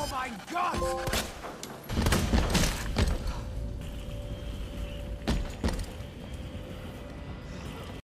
Oh my God!